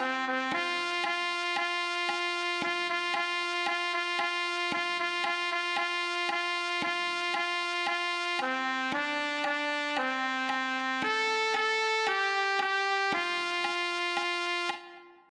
Bye.